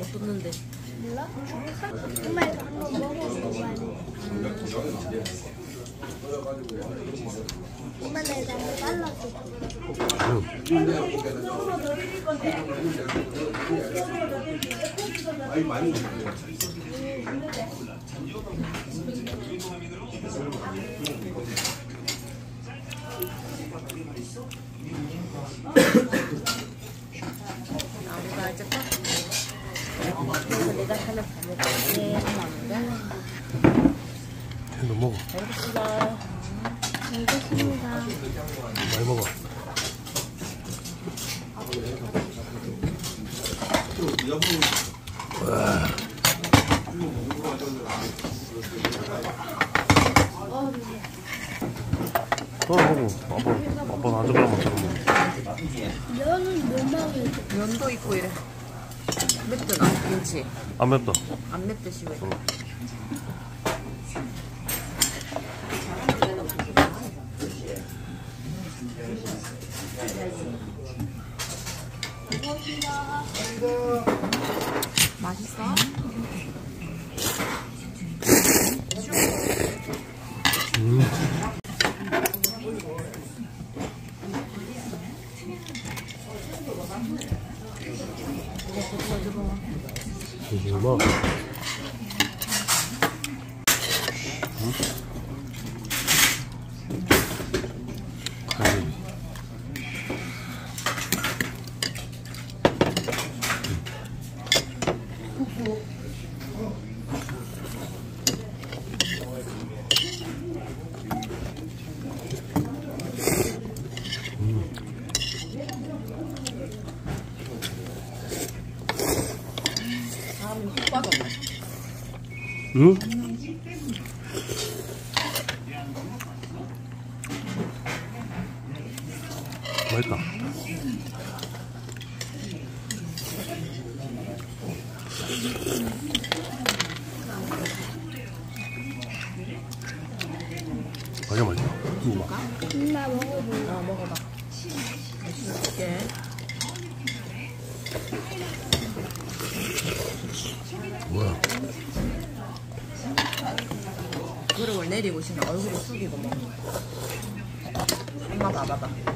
없었는데. 몰라? 엄마 이거 한번 먹어봐야 돼. 엄마 잘라줘. 아, 이제 딱. 그래서 내가 밤에 하는 너 먹어. 알겠습니다. 많이 먹어. 또 먹어. 아빠, 아빠 나한테 그러면 어쩌고 면은 못 먹을 면도 있고 이래. 맵더나, 김치. 안 맵다. 안 맵듯이 왜. 맛있어? 얼마? 갈비. 다음에 훅 빠졌네. 응? 맛있다. 맛있어 맛있어. 먹어봐. 나 먹어볼래. 어, 먹어봐. 맛있게. 뭐야? 그릇을 내리고 싶으면 얼굴을 숙이고 먹는 거야. 엄마 봐봐봐.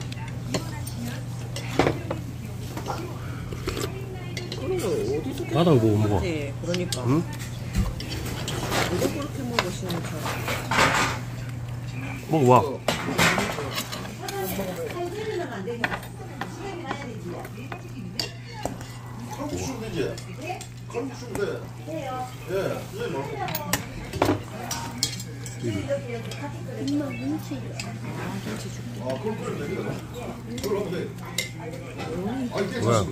어디서 바닥을 보고 먹어. 네, 그러니까. 응? 누가 그렇게 먹으시는 줄 먹어봐. 엄마 눈치. 뭐야?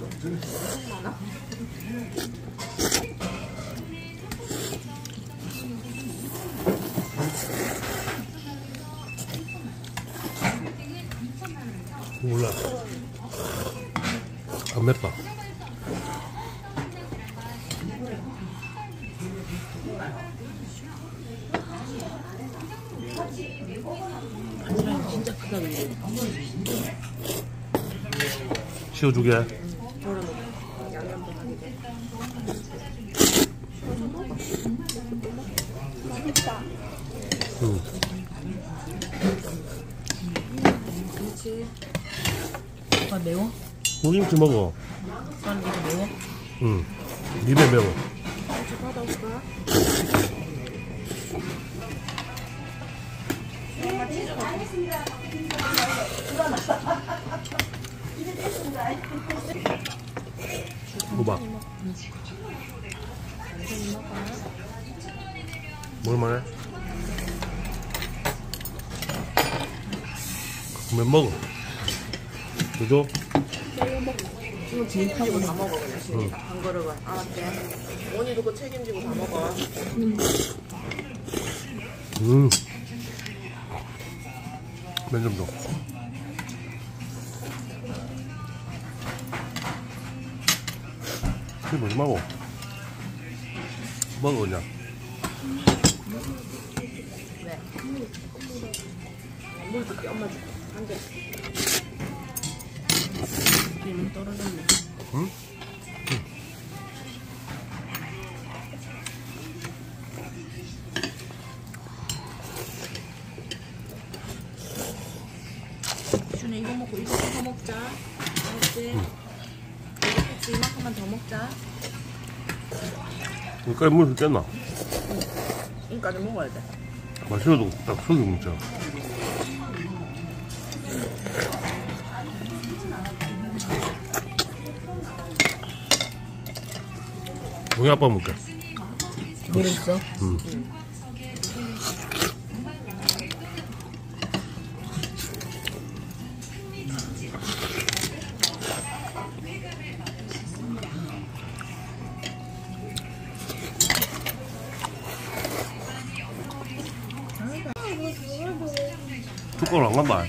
몰라. 안 맵다. 치워주게. 응. 그렇지. 오빠 매워? 고김치 먹어. 오빠는 이거 매워? 응. 입에 매워. 고추 받아올까? 호박. 뭘 말해? 그러면 먹어. 그죠? 이거 책임지고 다 먹어 그냥 신이가 한 그릇은 알았지? 원이도 그 책임지고 다 먹어 음. 면좀 더. 이게 뭐지 말고. 먹어 그냥. 네. 물 줄게 엄마 줄게 한개 기름 떨어졌네 응? 준이 이거 먹고 이거 더 먹자 알았지? 이거 이만큼만 더 먹자 여기까지 물수 깼나? 이거까지 먹어야 돼 마시고도 딱 속이 먹자. 우리 아빠 먹게. 물 있어? 응. 뚜 안 간다.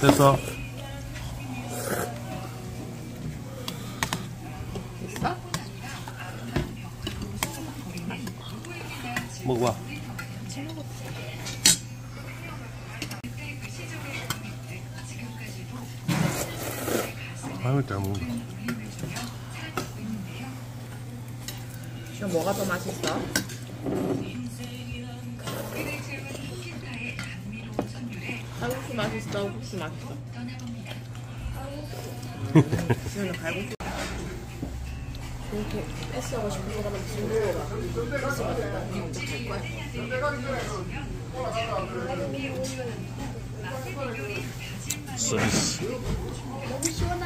됐어. 먹어봐. 아유, 잘. 지금 뭐가 더 맛있어? 맛있어 국수 맛있어 지금은 칼국수 이렇게 S하고 싶은 시원하다.